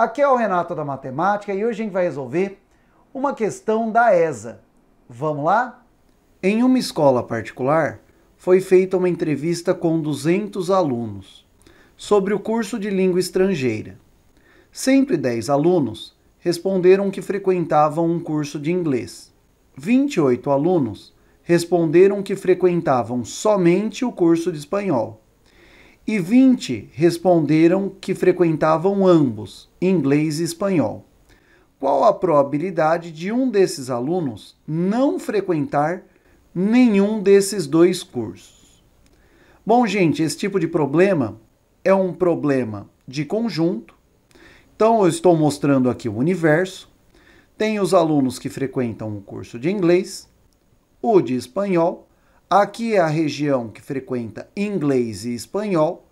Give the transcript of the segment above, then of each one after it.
Aqui é o Renato da Matemática e hoje a gente vai resolver uma questão da ESA. Vamos lá? Em uma escola particular, foi feita uma entrevista com 200 alunos sobre o curso de língua estrangeira. 110 alunos responderam que frequentavam um curso de inglês. 28 alunos responderam que frequentavam somente o curso de espanhol. E 20 responderam que frequentavam ambos, inglês e espanhol. Qual a probabilidade de um desses alunos não frequentar nenhum desses dois cursos? Bom, gente, esse tipo de problema é um problema de conjunto. Então, eu estou mostrando aqui o universo. Tem os alunos que frequentam o curso de inglês, o de espanhol. Aqui é a região que frequenta inglês e espanhol.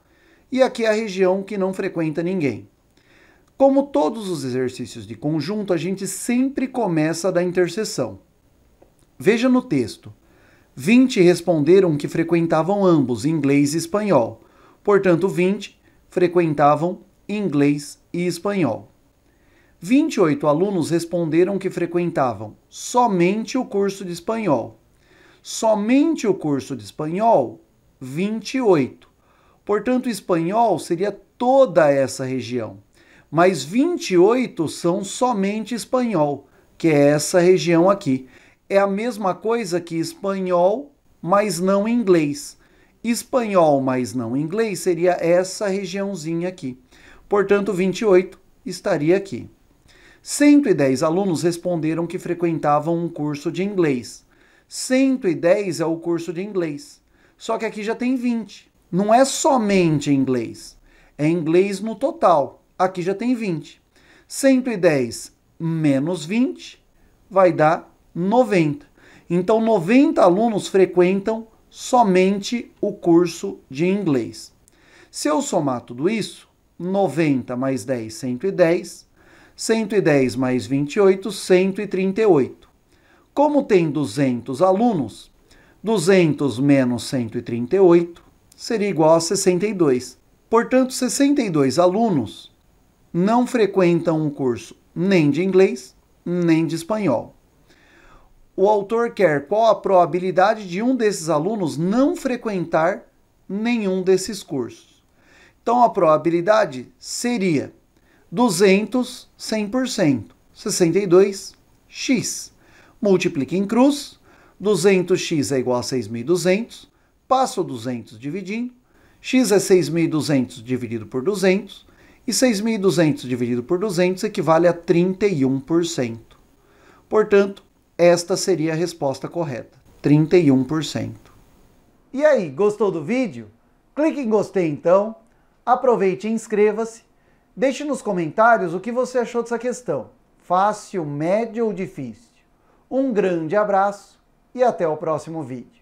E aqui é a região que não frequenta ninguém. Como todos os exercícios de conjunto, a gente sempre começa da interseção. Veja no texto. 20 responderam que frequentavam ambos inglês e espanhol. Portanto, 20 frequentavam inglês e espanhol. 28 alunos responderam que frequentavam somente o curso de espanhol. Somente o curso de espanhol, 28. Portanto, espanhol seria toda essa região. Mas 28 são somente espanhol, que é essa região aqui é a mesma coisa que espanhol, mas não inglês. Espanhol, mas não inglês seria essa regiãozinha aqui. Portanto, 28 estaria aqui. 110 alunos responderam que frequentavam um curso de inglês. 110 é o curso de inglês. Só que aqui já tem 20. Não é somente inglês. É inglês no total. Aqui já tem 20. 110 menos 20 vai dar 90. Então, 90 alunos frequentam somente o curso de inglês. Se eu somar tudo isso, 90 mais 10, 110, 110 mais 28, 138. Como tem 200 alunos, 200 menos 138 seria igual a 62. Portanto, 62 alunos não frequentam o curso nem de inglês, nem de espanhol o autor quer qual a probabilidade de um desses alunos não frequentar nenhum desses cursos. Então a probabilidade seria 200, 100%, 62, x. Multiplique em cruz, 200x é igual a 6.200, passo 200 dividindo, x é 6.200 dividido por 200, e 6.200 dividido por 200 equivale a 31%. Portanto, esta seria a resposta correta, 31%. E aí, gostou do vídeo? Clique em gostei então, aproveite e inscreva-se. Deixe nos comentários o que você achou dessa questão. Fácil, médio ou difícil? Um grande abraço e até o próximo vídeo.